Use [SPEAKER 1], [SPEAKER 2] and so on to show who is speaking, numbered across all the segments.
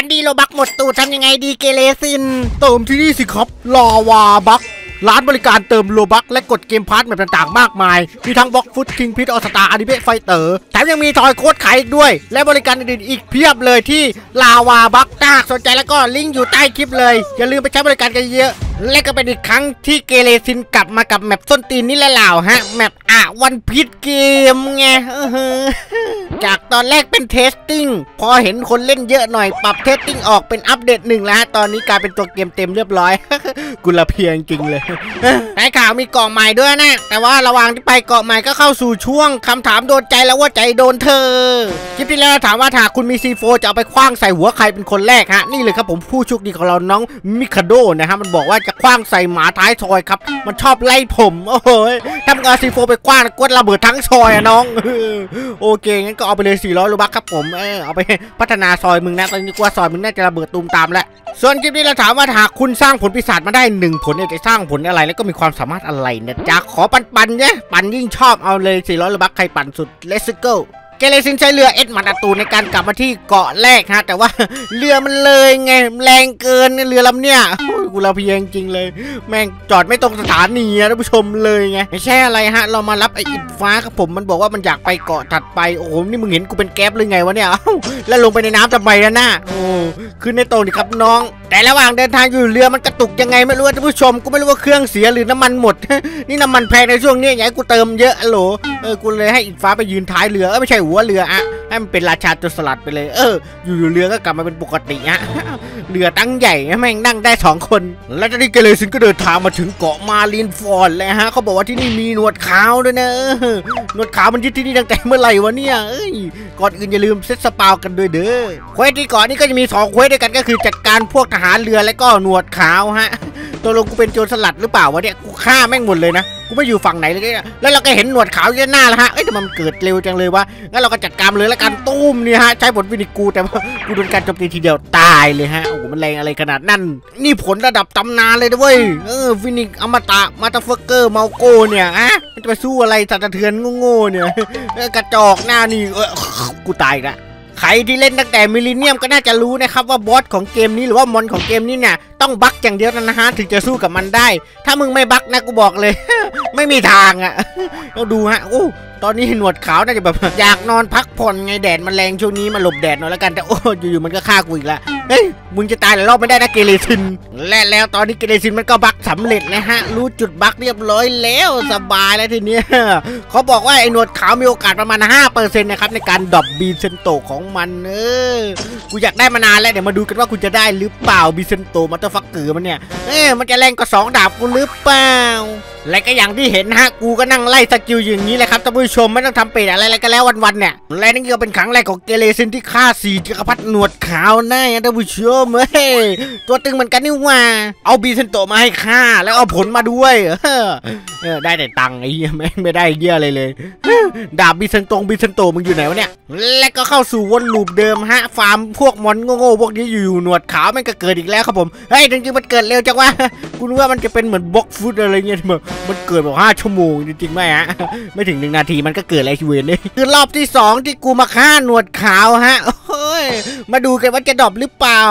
[SPEAKER 1] านดีโลบักหมดตูดทำยังไงดีเกเรซิน
[SPEAKER 2] เติมที่นี่สิครับลาวาบักร้านบริการเติมโลบักและกดเกมพาร์ทแบบต่างๆ มากมาย มีทั้งบล็อกฟุตคิงพิทออสตาอนิเมะไฟเตอร์แถมยังมีทอยโค้ดขายอีกด้วย และบริการอื่นๆอีกเพียบเลยที่ลาวาบักถ้าหากสนใจแล้วก็ลิงก์อยู่ใต้คลิปเลย อย่าลืมไปใช้บริการกันเยอะ และก็เป็นอีกครั้งที่เกเรซินกลับมากับแมปส้นตีนนี่แหละเหล่าฮะ แมปอะวันพิษเกมไงจากตอนแรกเป็น testing พอเห็นคนเล่นเยอะหน่อยปรับ testing ออกเป็นอัปเดตหนึ่งแล้วฮะ ตอนนี้กลายเป็นตัวเกมเต็มเรียบร้อย กูเพลียจริงเลยในข่าวมีเกาะใหม่ด้วยนะ แต่ว่าระหว่างที่ไปเกาะใหม่ก็เข้าสู่ช่วงคำถามโดนใจแล้วว่าใจโดนเธอคลิปที่แล้วถามว่าถ้าคุณมี C4 จะเอาไปขว้างใส่หัวใครเป็นคนแรกฮะนี่เลยครับผมผู้โชคดีของเราน้องมิคาโดนะฮะมันบอกว่าจะขว้างใส่หมาท้ายซอยครับ มันชอบไล่ผมโอ้โหถ้ามึงเอาซีโฟไปคว้างกดระเบิดทั้งซอยอะน้องโอเคงั้นก็เอาไปเลย400ลูบักครับผมเออเอาไปพัฒนาซอยมึงนะตอนนี้กว่าซอยมึงน่าจะระเบิดตูมตามแล้วส่วนคลิปนี้เราถามว่าหากคุณสร้างผลปีศาจมาได้หนึ่งผลเนี่ยจะสร้างผลอะไรแล้วก็มีความสามารถอะไรนะจ๊ะขอปันปันๆเนี่ยปันยิ่งชอบเอาเลย400ลูบักใครปั่นสุด let's go เกเรซินใช้เรือเอ็ดมาตาตูในการกลับมาที่เกาะแรกฮะ แต่ว่าเรือมันเลยไงแรงเกินเนี่ยเรือลำเนี่ยโอ้ยกูเราเพียงจริงเลย แม่งจอดไม่ตรงสถานีอะท่านผู้ชมเลยไงไม่ใช่อะไรฮะ เรามารับไอ้อินฟ้าครับผมมันบอกว่ามันอยากไปเกาะถัดไปโอ้โหนี่มึงเห็นกูเป็นแก๊ปหรือไงวะเนี่ยแล้วลงไปในน้ำทำไมนะน่ะโอ้ขึ้นในตรงดิครับน้อง แต่ระหว่างเดินทางอยู่เรือมันกระตุกยังไงไม่รู้อะท่านผู้ชมกูไม่รู้ว่าเครื่องเสียหรือน้ำมันหมด นี่น้ำมันแพงในช่วงนี้อย่าให้กูเติมเยอะอะโหลเออกูเลยให้อินฟ้าไปยืนท้ายเรือเออไม่ใช่หัวเรืออะให้มันเป็นราชาโจรสลัดไปเลย เออ อยู่ๆเรือก็กลับมาเป็นปกติฮะเรือตั้งใหญ่แม่งนั่งได้สองคน และตอนนี้เกเรซินก็เดินทางมาถึงเกาะมารีนฟอร์ดแล้วฮะเขาบอกว่าที่นี่มีหนวดขาวด้วยนะหนวดขาวมันยึดที่นี่ตั้งแต่เมื่อไหร่วะเนี่ยเอ้ยก่อนอื่นอย่าลืม set spawn กันด้วยเด้อ quest ที่เกาะนี้ก็จะมีสอง quest ด้วยกันก็คือจัดการพวกทหารเรือและก็หนวดขาวฮะตกลงกูเป็นโจรสลัดหรือเปล่าวะเนี่ยกูฆ่าแม่งหมดเลยนะ กูไม่อยู่ฝั่งไหนเลยเนี่ยแล้วเราก็เห็นหนวดขาวอยู่ด้านหน้าแล้วฮะเอ้ยแต่มันเกิดเร็วจังเลยวะงั้นเราก็จัดการเลยแล้วกันตุ้มเนี่ยฮะใช้ผลฟีนิกซ์กูแต่ว่ากูโดนการโจมตีทีเดียวตายเลยฮะโอ้โหมันแรงอะไรขนาดนั้น นี่ผลระดับตำนานเลยนะเว้ยเออฟินิกอมตะมาตาเฟเกอร์เมาโกเนี่ยอะมันจะไปสู้อะไรสัตว์สะเทือนโง่ๆเนี่ยกระจอกหน้านี่เออกูตายละ ใครที่เล่นตั้งแต่มิลเลนเนียมก็น่าจะรู้นะครับว่าบอสของเกมนี้หรือว่ามอนของเกมนี้เนี่ยต้องบักอย่างเดียวนะฮะถึงจะสู้กับมันได้ ถ้ามึงไม่บักนะกูบอกเลย ไม่มีทางอะเราดูฮะโอ้ ตอนนี้หนวดขาวน่าจะแบบอยากนอนพักผ่อนไงแดดมันแรงช่วงนี้มาหลบแดดหน่อยแล้วกันแต่โอ้อยู่ๆมันก็ฆ่ากูอีกแล้วเฮ้ยมึงจะตายหลายรอบไม่ได้นะเกเรซิน และแล้วตอนนี้เกเรซินมันก็ bug สำเร็จนะฮะ รู้จุด bug เรียบร้อยแล้วสบายแล้วทีเนี้ยเขาบอกว่าไอ้หนวดขาวมีโอกาสประมาณ 5%นะครับในการ drop บีเซนโตของมันเออกูอยากได้มานานแล้วเดี๋ยวมาดูกันว่ากูจะได้หรือเปล่าบีเซนโต motherfucker มันเนี่ยเอ๊ะมันจะแรงกว่าสองดาบกูหรือเปล่าและก็อย่างที่เห็นฮะกูก็นั่งไล่ skill อย่างนี้แหละครับท่านผู้ชมไม่ต้องทำเป็ดอะไรอะไรกันแล้ววันๆเนี่ยและนี่ก็เป็นครั้งแรกของเกเรซินที่ฆ่าสี่จักรพรรดิหนวดขาวได้นะท่านผู้ชมเฮ้ยตัวตึงเหมือนกันนี่หว่าเอาบีเซนโตมาให้ฆ่าแล้วเอาผลมาด้วยเออได้แต่ตังค์ไอ้เหี้ยแม่งไม่ได้เหี้ยอะไรเลยดาบบิเซนตงบิเซนโตมึงอยู่ไหนวะเนี่ยและก็เข้าสู่วน loop เดิมฮะฟาร์มพวกมอนโง่ๆพวกนี้อยู่ๆหนวดขาวแม่งก็เกิดอีกแล้วครับผมเฮ้ยจริงๆมันเกิดเร็วจังวะ กูนึกว่ามันจะเป็นเหมือน Blox Fruit อะไรเงี้ยมันมันเกิดแบบห้าชั่วโมงจริงๆไหมฮะ ไม่ถึงหนึ่งนาทีมันก็เกิดอะไรชีเวนเลยคือรอบที่สองที่กูมาฆ่าหนวดขาวฮะโอ้ยมาดูกันว่าจะ drop หรือเปล่า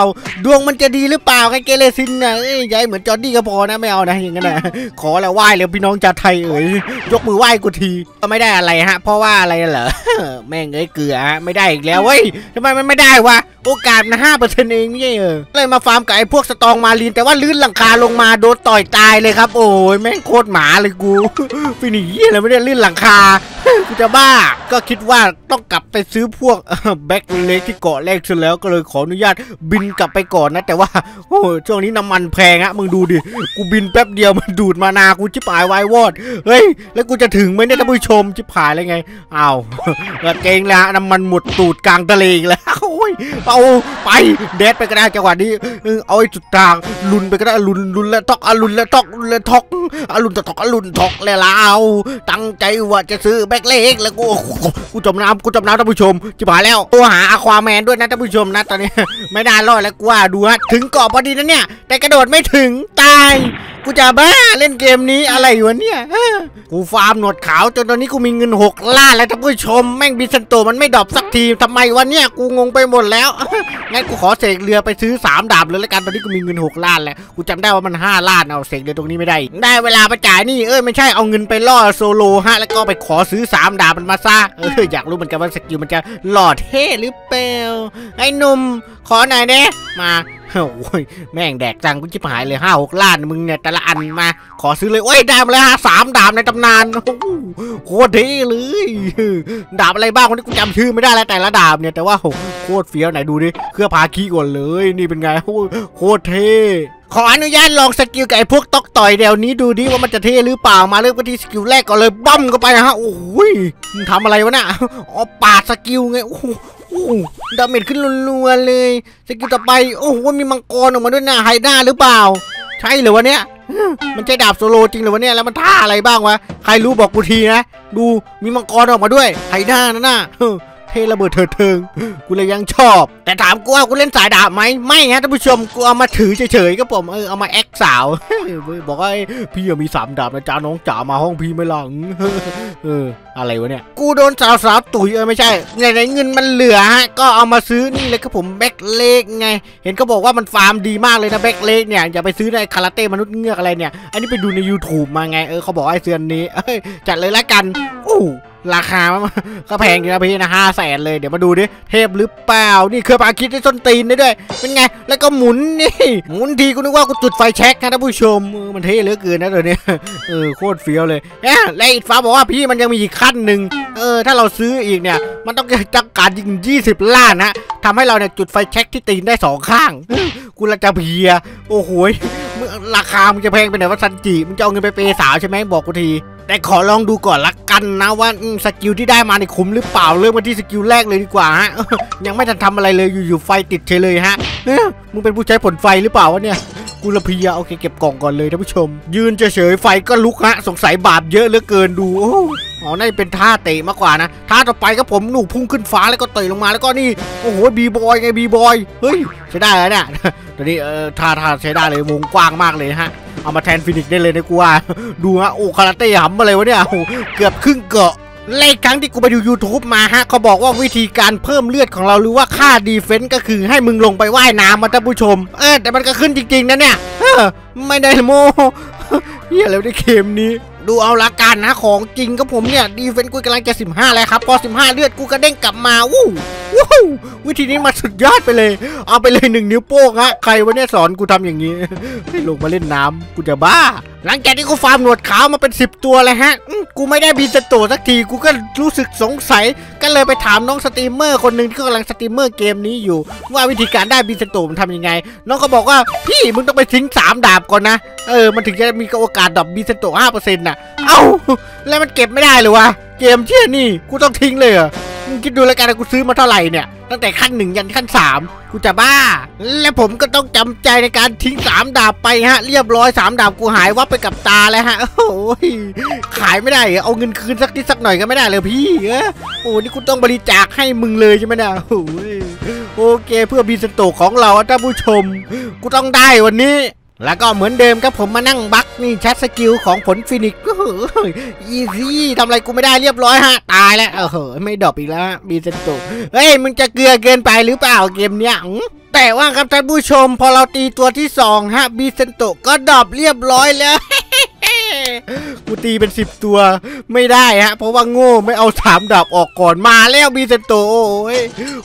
[SPEAKER 2] ดวงมันจะดีหรือเปล่าไอ้เกเรซินนะเอ้ยอยายเหมือนจอร์ดี้ก็พอนะไม่เอานะอย่างนั้นนะขอแล้วไหว้เลยพี่น้องชาวไทยเอ๋ยยกมือไหว้กูทีก็ไม่ได้อะไรฮะ เพราะว่าอะไรเหรอแม่งเอ้ยเกลือฮะไม่ได้อีกแล้วเว้ยทำไมมันไม่ได้วะโอกาสนะห้าเปอร์เซ็นต์เองไม่ใช่เออเลยมาฟาร์มกับไอ้พวก strong marine แต่ว่าลื่นหลังคาลงมาโดนต่อยตายเลยครับ โอ้ยแม่งโคตรหมาเลยกูฟินิเยี่ยอะไรไม่ได้ลื่นหลังคากูจะบ้าก็คิดว่า ต้องกลับไปซื้อพวก Black Leg ที่เกาะแรกซะแล้วก็เลยขออนุญาตบินกลับไปก่อนนะ แต่ว่าโอ้ช่วงนี้น้ำมันแพงอะมึงดูดิ กูบินแป๊บเดียวมันดูด mana กูชิบหายวายวอด เฮ้ย แล้วกูจะถึงไหมเนี่ยท่านผู้ชมชิบหายเลยไงอ้าวก็เจ๊งแล้วฮะน้ำมันหมดตูดกลางทะเลแล้วโอ้ยเอาไปเดดไปก็ได้จังหวะนี้เอาไอ้จุดกลางลุนไปก็ได้ลุนลุนแล้วทอกอลุนแล้วทอกลุนแล้วทอกอลุนตะทอกอลุนทอกแล้วลาตั้งใจว่าจะซื้อแบ็คเล็กแล้วกูกูจมน้ำกูจมน้ำท่านผู้ชมจิบหายแล้วตัวหาอควาแมนด้วยนะท่านผู้ชมนะตอนนี้ ไม่ได้รอดแล้วกูว่าดูฮะถึงเกาะพอดีนะเนี่ย แต่กระโดดไม่ถึงตายกูจะบ้าเล่นเกมนี้อะไรวะเนี่ย กูฟาร์มหนวดขาวจนตอนนี้กูมีเงินหกล้านแล้วท่านผู้ชม แม่งบีเซนโตมันไม่ drop สักทีทำไมวะเนี่ยกูงงไปหมดแล้ว งั้นกูขอเสกเรือไปซื้อ 3 ดาบเลยละกันตอนนี้กูมีเงิน6ล้านแล้ว กูจำได้ว่ามัน 5 ล้านเอาเสกเรือตรงนี้ไม่ได้ ได้เวลาไปจ่ายนี่เอ้ยไม่ใช่เอาเงินไปล่อโซโลฮะแล้วก็ไปขอซื้อ 3 ดาบมันมาซะเอออยากรู้เหมือนกันว่า skill มันจะหล่อเท่หรือเปล่าไอ้หนุ่มขอหน่อยเด้มา โอ้ยแม่งแดกจังกูชิบหายเลยห้าหกล้านมึงเนี่ยแต่ละอันมา ขอซื้อเลยโอ้ยดาบเลยฮะสามดาบในตำนานโคตรเท่เลยดาบอะไรบ้างคนนี้กูจำชื่อไม่ได้แล้วแต่ละดาบเนี่ยแต่ว่าโหโคตรเฟี้ยวไหนดูดิเคลือบฮาคีก่อนเลย นี่เป็นไงโหโคตรเท่ ขออนุญาตลอง skill กับไอ้พวกตอกต่อยเดี๋ยวนี้ดูดิว่ามันจะเท่หรือเปล่ามาเริ่มกันที่ skill แรกก่อนเลยบั้มเข้าไปนะฮะโอ้ยมึงทำอะไรวะเนี่ยอ๋อปาด skill ไงโอ้โห damage ขึ้นรัวๆเลย skill ต่อไปโอ้โหมีมังกรออกมาด้วยนะ Hydra หรือเปล่า ใช่เหรือวะเนี่ยมันใช่ดาบโซโลจริงเหรือวะเนี่ยแล้วมันท่าอะไรบ้างวะใครรู้บอกกูทีนะดูมีมังกรออกมาด้วย Hydra นั่นน่ะ เท่ระเบิดเถิดเทิง กูเลยยังชอบ แต่ถามกูว่ากูเล่นสายดาบไหมไม่ฮะท่านผู้ชมกูเอามาถือเฉยๆก็ผมเออเอามา act สาว บอกว่าพี่ยังมีสามดาบนะจ้าน้องจ๋ามาห้องพี่ไม่ล่ะเอออะไรวะเนี่ย กูโดนสาวสาวตุ๋ยเออไม่ใช่ไหนๆเงินมันเหลือฮะก็เอามาซื้อนี่เลยครับผมแบ็คเลกไง เห็นเขาบอกว่ามันฟาร์มดีมากเลยนะแบ็คเลกเนี่ยอย่าไปซื้อในคาราเต้มนุษย์เงือกอะไรเนี่ย อันนี้ไปดูใน YouTube มาไงเออเขาบอกไอ้เสื้อนี้เอ้ยจัดเลยละกันอู้ราคามันก็แพงอยู่นะพี่นะห้าแสนเลยเดี๋ยวมาดูดิเทพหรือเปล่า นี่เครื่องปาคิดได้ส้นตีนได้ด้วย เป็นไง แล้วก็หมุนนี่ หมุนทีกูนึกว่ากูจุดไฟแช็กนะท่านผู้ชมมันเท่เหลือเกินนะเดี๋ยวนี้เออโคตรเฟี้ยวเลยเอ๊ะและอีกฟ้าบอกว่าพี่มันยังมีอีกขั้นหนึ่งเออถ้าเราซื้ออีกเนี่ย มันต้องจักการยิง 20 ล้านนะทำให้เราเนี่ยจุดไฟแช็กที่ตีนได้สองข้างกูละจะเพลียโอ้โหยมึงราคามึงจะแพงไปไหนวะซันจิมึงจะเอาเงินไป pay สาวใช่ไหมบอกกูที แต่ขอลองดูก่อนละกันนะว่า skill ที่ได้มามันคุ้มหรือเปล่าเริ่มกันที่ skill แรกเลยดีกว่าฮะยังไม่ทันทำอะไรเลยอยู่ๆไฟติดเฉยเลยฮะเอ้อมึงเป็นผู้ใช้ผลไฟหรือเปล่าวะเนี่ยกูละเพลียโอเคเก็บกล่องก่อนเลยท่านผู้ชม ยืนเฉยๆไฟก็ลุกฮะสงสัยบาปเยอะเหลือเกินดูโอ๋อนี่เป็นท่าเตะมากกว่านะท่าต่อไปก็ผมหนูพุ่งขึ้นฟ้าแล้วก็เตะลงมาแล้วก็นี่โอ้โห B-boy ไง B-boy เฮ้ยใช้ได้แล้วเนี่ยตอนนี้เออท่าท่าใช้ได้เลยวงกว้างมากเลยฮะเอามาแทน Phoenix ได้เลยนะกูว่าดูฮะโอ้คาราเต้หำมาเลยวะเนี่ยโอ้เกือบครึ่งเกาะเลขครั้งที่กูไปดู YouTube มาฮะเขาบอกว่าวิธีการเพิ่มเลือดของเราหรือว่าค่า defense ก็คือให้มึงลงไปว่ายน้ำมาท่านผู้ชม เออแต่มันก็ขึ้นจริงๆนะเนี่ยเออไม่ได้โมเฮียแล้วในเกมนี้ ดูเอาละกันนะของจริงก็ผมเนี่ย defense กูกำลังจะ 15 แล้วครับ พอ 15 เลือดกูก็เด้งกลับมาวู้วู้วิธีนี้มาสุดยอดไปเลย เอาไปเลยหนึ่งนิ้วโป้งฮะใครวะเนี่ยสอนกูทำอย่างนี้ให้ลงมาเล่นน้ำกูจะบ้าหลังจากที่กูฟาร์มหนวดขาวมาเป็น10ตัวเลยฮะกูไม่ได้บีเซนโตสักที กูก็รู้สึกสงสัย ก็เลยไปถามน้องสตรีมเมอร์คนหนึ่งที่กำลังสตรีมเมอร์เกมนี้อยู่ ว่าวิธีการได้บีเซนโตมันทำยังไง น้องก็บอกว่าพี่มึงต้องไปทิ้ง3ดาบก่อนนะ เออ มันถึงจะมีโอกาส drop บีเซนโตห้าเปอร์เซ็นต์น่ะ เอ้า แล้วมันเก็บไม่ได้เลยวะ เกมเหี้ยนี่ กูต้องทิ้งเลยเหรอ มึงคิดดูแล้วกันนะกูซื้อมาเท่าไหร่เนี่ย ตั้งแต่ขั้นหนึ่งยันขั้นสามกูจะบ้า และผมก็ต้องจำใจในการทิ้งสามดาบไปฮะ เรียบร้อยสามดาบกูหายวับไปกับตาแล้วฮะโอ้ยขายไม่ได้เอาเงินคืนสักนิดสักหน่อยก็ไม่ได้เลยพี่เออโอ้นี่กูต้องบริจาคให้มึงเลยใช่ไหมเนี่ยโอ้ยโอเคเพื่อบีเซนโตของเราท่านผู้ชม กูต้องได้วันนี้ แล้วก็เหมือนเดิมครับผมมานั่ง bug นี่ชัด skill ของผล Phoenix ก็เฮ้ย easy ทำอะไรกูไม่ได้เรียบร้อยฮะ ตายแล้วเออเหอไม่ drop อีกแล้วบีเซนโตเฮ้ยมึงจะเกลือเกินไปหรือเปล่าเกมเนี้ยแต่ว่าครับท่านผู้ชมพอเราตีตัวที่สองฮะบีเซนโตก็ drop เรียบร้อยแล้ว กูตีเป็นสิบตัวไม่ได้ฮะ เพราะว่าโง่ไม่เอาสามดาบออกก่อนมาแล้วบีเซนโตโอ้ย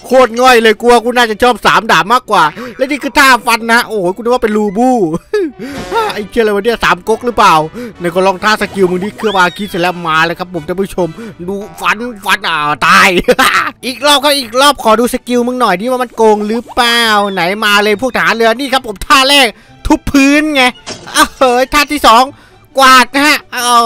[SPEAKER 2] โคตรง่อยเลยกลัวกูน่าจะชอบสามดาบมากกว่า และนี่คือท่าฟันนะโอ้ยกูนึกว่าเป็นลูบูไอ้เชี่ยอะไรวะเนี่ยสามก๊กหรือเปล่าในก็ลองท่าสกิลมึงนี่เคลือบฮาคิเสร็จแล้วมาเลยครับผมท่านผู้ชม ดูฟันฟันอ่าตาย อีกรอบก็อีกรอบขอดูสกิลมึงหน่อยดิว่ามันโกงหรือเปล่าไหนมาเลยพวกทหารเรือนี่ครับผมท่าแรกทุบพื้นไงอ้าเฮ้ยท่าที่สอง กวาดนะฮะเอา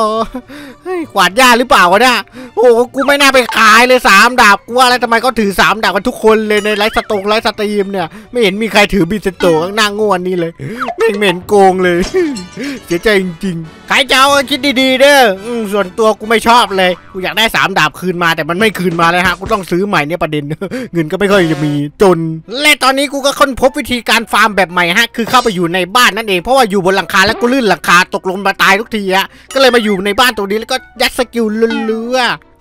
[SPEAKER 2] เฮ้ยกวาดหญ้าหรือเปล่าวะเนี่ยโอ้กูไม่น่าไปขายเลยสามดาบกูว่าแล้วทำไมเขาถือสามดาบกันทุกคนเลยในไลฟ์สตงไลฟ์สตรีมเนี่ย ไม่เห็นมีใครถือบีเซนโตข้างหน้างวนนี่เลยไม่เห็นโกงเลยเสียใจจริงๆใครจะเอาคิดดีๆเด้อส่วนตัวกูไม่ชอบเลยกูอยากได้สามดาบคืนมาแต่มันไม่คืนมาเลยฮะกูต้องซื้อใหม่เนี่ยประเด็น เงินก็ไม่ค่อยจะมีจน และตอนนี้กูก็ค้นพบวิธีการฟาร์มแบบใหม่ฮะคือเข้าไปอยู่ในบ้านนั่นเองเพราะว่าอยู่บนหลังคาแล้วกูลื่นหลังคาตกลงมาตายทุกทีอะก็เลยมาอยู่ในบ้านตรงนี้แล้วก็ยัดสกิลเลือ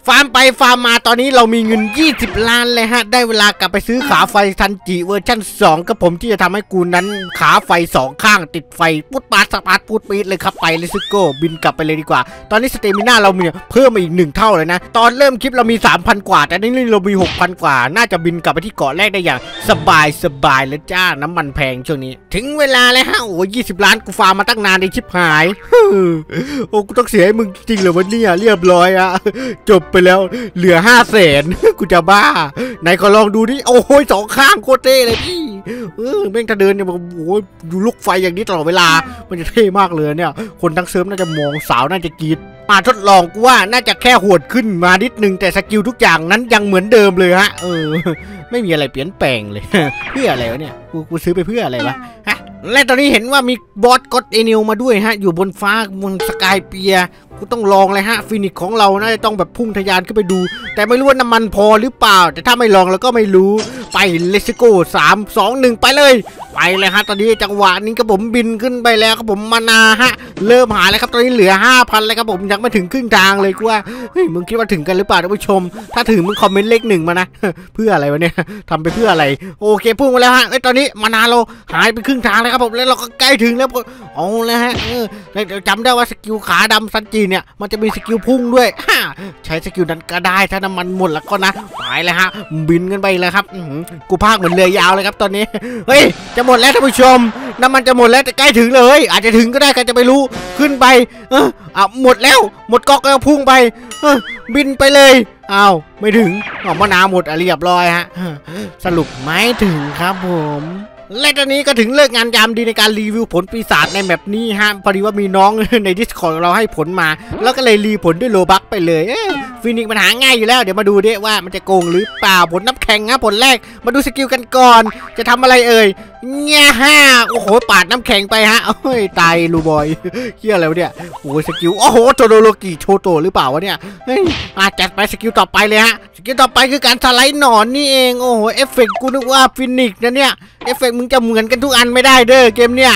[SPEAKER 2] ฟาร์มไปฟาร์มมาตอนนี้เรามีเงิน 20 ล้านเลยฮะ ได้เวลากลับไปซื้อขาไฟซันจิเวอร์ชั่น 2ครับผมที่จะทำให้กูนั้นขาไฟ 2 ข้างติดไฟปุ๊ดปาด spark ปุ๊ดปีดเลยครับไปเลย let's go บินกลับไปเลยดีกว่า ตอนนี้ stamina เรามีเพิ่มมาอีก 1 เท่าเลยนะ ตอนเริ่มคลิปเรามี 3,000 กว่า แต่นี่เรามี 6,000 กว่า น่าจะบินกลับไปที่เกาะแรกได้อย่าง สบายสบายแล้วจ้าน้ำมันแพงช่วงนี้ ถึงเวลาแล้วฮะโอ้ย20ล้านกูฟาร์มมาตั้งนานนานชิบหายโอ้กูต้องเสียให้มึงจริงเหรอวะเนี่ยเรียบร้อยอะจบไปแล้ว เหลือห้าแสนกูจะบ้าไหนขอลองดูดิโอ้ยสองข้างโคตรเท่เลยพี่เออแม่งถ้าเดินเนี่ยมันโอ้ยดูลุกไฟอย่างนี้ตลอดเวลา มันจะเท่มากเลยเนี่ย คนทั้งเซิร์ฟน่าจะมองสาวน่าจะกรี๊ดมาทดลองกูว่าน่าจะแค่โหดขึ้นมานิดนึงแต่สกิลทุกอย่างนั้นยังเหมือนเดิมเลยฮะเออ ไม่มีอะไรเปลี่ยนแปลงเลย เพื่ออะไรวะเนี่ยกูกูซื้อไปเพื่ออะไรวะฮะและตอนนี้เห็นว่ามีบอส God Enel มาด้วยฮะ อยู่บนฟ้าบน Skypiea กูต้องลองเลยฮะ Phoenix ของเราน่าจะต้องแบบพุ่งทะยานขึ้นไปดู แต่ไม่รู้ว่าน้ำมันพอหรือเปล่า แต่ถ้าไม่ลองแล้วก็ไม่รู้ไป let's go สามสองหนึ่งไปเลย ไปเลยฮะตอนนี้จังหวะนี้ครับผมบินขึ้นไปแล้วครับผม mana ฮะ เริ่มหาแล้วครับตอนนี้เหลือ5,000แล้วครับผมยังไม่ถึงครึ่งทางเลยกูว่าเฮ้ยมึงคิดว่าถึงกันหรือเปล่าท่านผู้ชม ถ้าถึงมึงคอมเมนต์เลขหนึ่งมานะเพื่ออะไรวะเนี่ยทำไปเพื่ออะไร โอเคพุ่งมาแล้วฮะเอ้ตอนนี้ mana เราหายไปครึ่งทางแล้วครับผมแล้วเราก็ใกล้ถึงแล้วเอาแล้วฮะเออจำได้ว่าสกิลขาดำซันจีเนี่ย มันจะมีสกิลพุ่งด้วยฮะใช้สกิลนั้นก็ได้ถ้าน้ำมันหมดแล้วก็นะไปเลยฮะ บินกันไปเลยครับกูพากย์เหมือนเรือยาวเลยครับตอนนี้ เฮ้ย จะหมดแล้วท่านผู้ชม น้ำมันจะหมดแล้วแต่ใกล้ถึงเลย อาจจะถึงก็ได้ใครจะไปรู้ ขึ้นไป เอออะหมดแล้ว หมดก๊อกแล้วพุ่งไป เออบินไปเลยอ้าวไม่ถึงโอ้ mana หมดอะเรียบร้อยฮะ สรุปไม่ถึงครับผม และตอนนี้ก็ถึงฤกษ์งามยามดีในการรีวิวผลปีศาจใน map นี้ฮะพอดีว่ามีน้องใน Discord เราให้ผลมา แล้วก็เลยรีผลด้วย Robux ไปเลย Phoenix มันหาง่ายอยู่แล้วเดี๋ยวมาดูดิว่ามันจะโกงหรือเปล่าผลน้ำแข็งนะผลแรกมาดูสกิลกันก่อน จะทำอะไรเอ่ยเนี่ยฮะโอ้โหปาดน้ำแข็งไปฮะโอ้ยตายลูบอยเฮียอะไรวะเนี่ยโอ้ยสกิลโอ้โหโทโดโรกิโชโตหรือเปล่าวะเนี่ยเฮ้ยอาจัดไปสกิลต่อไปเลยฮะสกิลต่อไปคือการสไลด์หนอนนี่เองโอ้โหเอฟเฟกต์กูนึกว่า Phoenix นะเนี่ยเอฟเฟกต์มึงจะเหมือนกันทุกอันไม่ได้เด้อเกมเนี่ย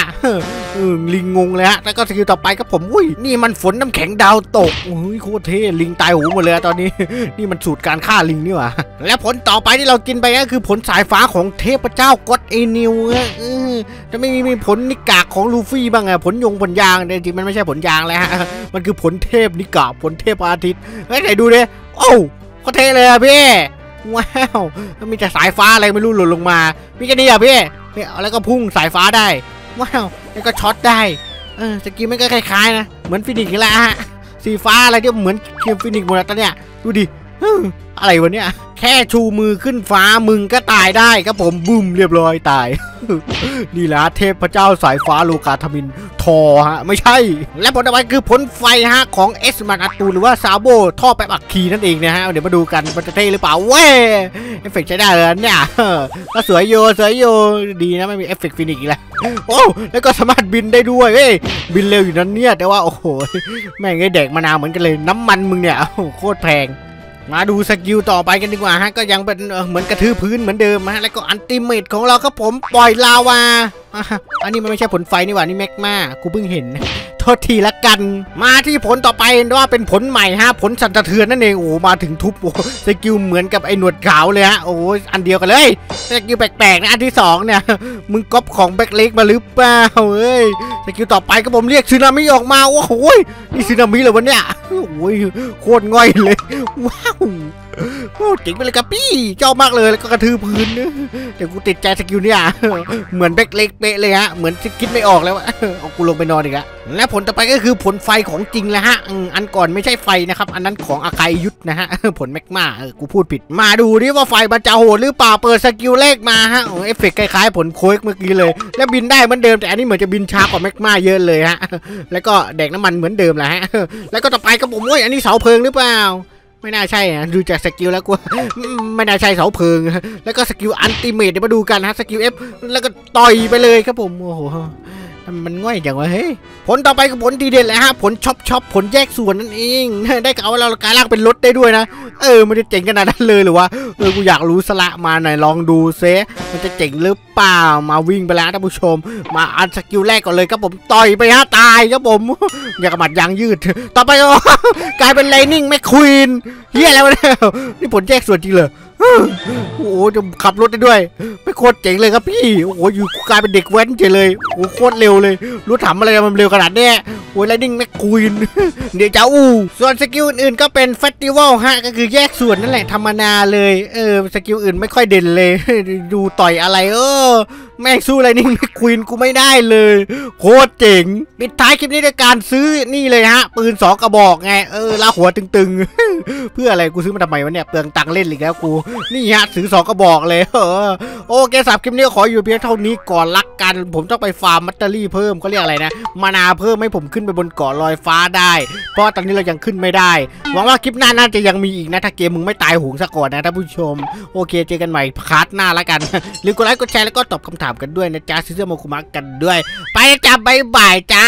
[SPEAKER 2] โอ้ลิงงงเลยฮะ แล้วก็สกิลต่อไปก็ผม อุ้ย นี่มันฝนน้ำแข็งดาวตกอุ้ยโคตรเท่ ลิงตายหมู่หมดเลยอะตอนนี้ นี่มันสูตรการฆ่าลิงนี่หว่า และผลต่อไปที่เรากินไปก็คือผลสายฟ้าของเทพเจ้า God Enel ฮะจะไม่มีมีผลนิกากของลูฟี่บ้างอะผลยงผลยางแต่จริงมันไม่ใช่ผลยางแล้วฮะ มันคือผลเทพนิกาผลเทพอาทิตย์เฮ้ยไหนดูดิโอ้โคตรเท่เลยอะพี่ว้าวมีแต่สายฟ้าอะไรไม่รู้หล่นลงมา มีแค่นี้อะพี่แล้วก็พุ่งสายฟ้าได้ว้าว แล้วก็ช็อตได้ เออสกิลมันก็คล้ายๆนะ เหมือน Phoenix นี่แหละฮะ สีฟ้าอะไรที่เหมือนเกมฟินิกส์หมดแล้วตอนเนี้ย ดูดิอะไรวะเนี่ย แค่ชูมือขึ้นฟ้ามึงก็ตายได้ครับผมบุ้มเรียบร้อยตาย นี่แหละเทพเจ้าสายฟ้าโลกาธมินทอฮะ ไม่ใช่ และผลต่อไปคือผลไฟฮะ ของเอสมานาตูหรือว่าซาโบท่อแปบอักคีนั่นเองนะฮะ เดี๋ยวมาดูกันมันจะเท่หรือเปล่าเว้ยเอฟเฟกต์ใช้ได้เลยนะเนี่ยก็สวยโยสวยโยดีนะไม่มีเอฟเฟกต์ฟินิกส์อีกแล้วโอ้แล้วก็สามารถบินได้ด้วยเฮ้ยบินเร็วอยู่นั้นเนี่ยแต่ว่าโอ้โหแม่งไอ้แดก mana เหมือนกันเลยน้ำมันมึงเนี่ยโอ้โคตรแพง มาดูสกิลต่อไปกันดีกว่าฮะก็ยังเป็นเหมือนกระทืบพื้นเหมือนเดิมฮะแล้วก็ ultimate ของเราครับผมปล่อยลาวาอะอันนี้มันไม่ใช่ผลไฟนี่หว่านี่แมกมากูเพิ่งเห็น โทษทีละกัน มาที่ผลต่อไปว่าเป็นผลใหม่ฮะผลสั่นสะเทือนนั่นเองโอ้มาถึงทุบโอ้สกิลเหมือนกับไอ้หนวดขาวเลยฮะโอ้อันเดียวกันเลยสกิลแปลกๆนะอันที่สองเนี่ย มึงก๊อปของ Black Leg มาหรือเปล่าเอ้ยสกิลต่อไปครับผมเรียกสึนามิออกมาโอ้โหนี่สึนามิเหรอวะเนี่ยโอ้ยโคตรง่อยเลยว้าว โอ้เจ๋งไปเลยครับพี่ชอบมากเลยแล้วก็กระทืบพื้นเดี๋ยวกูติดใจสกิลเนี่ยเหมือน Black Leg เป๊ะเลยฮะเหมือนคิดไม่ออกแล้วอะเอากูลงไปนอนอีกแล้วและผลต่อไปก็คือผลไฟของจริงแล้วฮะอันก่อนไม่ใช่ไฟนะครับ อันนั้นของอาคาอินุนะฮะผลแมกมาเออกูพูดผิด มาดูดิว่าไฟมันจะโหดหรือเปล่าเปิด skill แรกมาฮะเอฟเฟกต์คล้ายๆผลโค้กเมื่อกี้เลย แล้วบินได้เหมือนเดิมแต่อันนี้เหมือนจะบินช้ากว่าแมกมาเยอะเลยฮะแล้วก็แดกน้ำมันเหมือนเดิมแหละฮะแล้วก็ต่อไปก็ผมโอ้ยอันนี้เสาเพลิงหรือเปล่า ไม่น่าใช่อะดูจาก skill แล้วกูไม่น่าใช่เสาเพลิง แล้วก็ skill ultimate เดี๋ยวมาดูกันฮะ skill F แล้วก็ต่อยไปเลยครับผมโอ้โห มันง่อยจังวะเฮ้ยผลต่อไปคือผลดีเด่นเลยฮะผล Chop Chop ผลแยกส่วนนั่นเองได้ข่าวว่าเรากลายร่างเป็นรถได้ด้วยนะเออมันจะเจ๋งขนาดนั้นเลยหรือวะเออกูอยากรู้สละมาหน่อยลองดูเซมันจะเจ๋งหรือเปล่ามาวิ่งไปแล้วท่านผู้ชม มาอัน skill แรกก่อนเลยครับผมต่อยไปฮะตายครับผมอย่างกะหมัดยางยืด ต่อไปก็กลายเป็น Lightning McQueen เฮียแล้วะเนี่ยนี่ผลแยกส่วนจริงเลย โอ้โหจะขับรถได้ด้วย ไม่โคตรเจ๋งเลยครับพี่ โอ้โหอยู่กลายเป็นเด็กแว้นเฉยเลย โอ้โคตรเร็วเลย รู้ถามอะไรมันเร็วขนาดนี้โอ้ย Lightning McQueen เดี๋ยวจะอู้ ส่วน skill อื่นก็เป็น festival ฮะ ก็คือแยกส่วนนั่นแหละธรรมดาเลย เออ skill อื่นไม่ค่อยเด่นเลย ดูต่อยอะไร เออ แม่งสู้อะ Lightning McQueen กูไม่ได้เลย โคตรเจ๋งปิดท้ายคลิปนี้ด้วยการซื้อนี่เลยฮะ ปืนสองกระบอกไง เออลาหัวตึงๆ เพื่ออะไรกูซื้อมาทำไมวะเนี่ย เปลืองตังค์เล่นอีกแล้วกู นี่ฮะซื้อสองกระบอกเลยเออโอเคสำหรับคลิปนี้ขออยู่เพียงเท่านี้ก่อนละกัน ผมต้องไปฟาร์ม mastery เพิ่มเขาเรียกอะไรนะมานาเพิ่มให้ผมขึ้นไปบนเกาะลอยฟ้าได้ เพราะตอนนี้เรายังขึ้นไม่ได้ หวังว่าคลิปหน้าน่าจะยังมีอีกนะถ้าเกมมึงไม่ตายโหงซะก่อนนะท่านผู้ชม โอเคเจอกันใหม่ part หน้าละกันหรือกดไลค์กดแชร์แล้วก็ตอบคำถามกันด้วยนะจ๊ะซิเซอร์โมคุมะกันด้วย ไปจ้าบ๊ายบายจ้า